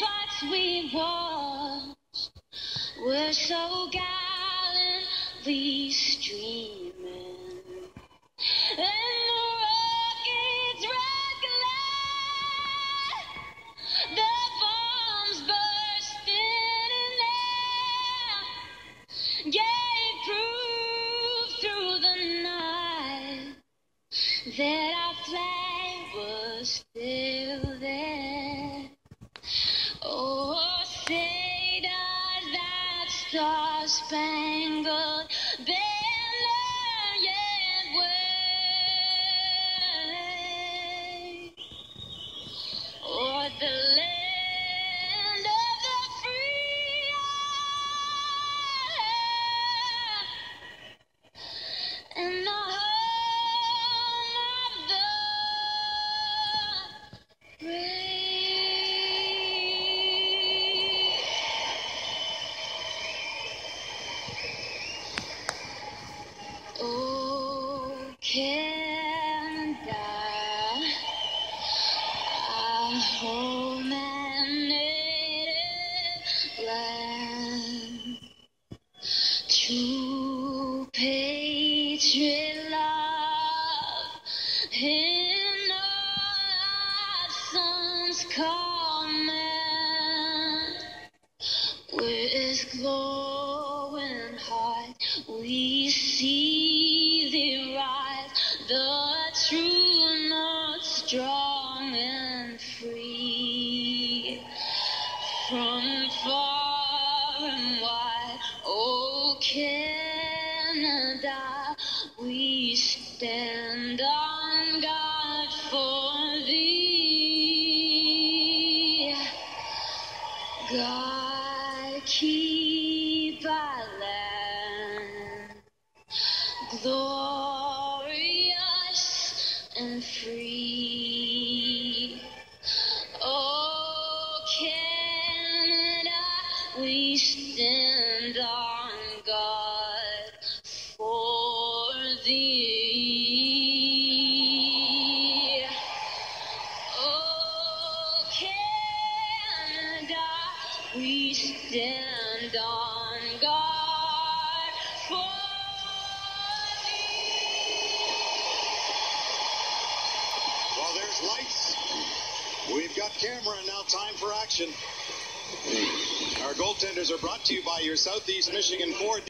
ramparts we watched were so gallantly streaming, and the rockets' red glare, the bombs bursting in air, gave proof through the night that our flag was still that star-spangled banner And native land. Patriot love in all our sons command. With glowing heart, we see strong and free. From far and wide, oh Canada, we stand on guard for thee. God keep our land glorious we stand on guard for Well, there's lights. We've got camera, and now time for action. Our goaltenders are brought to you by your Southeast Michigan Ford.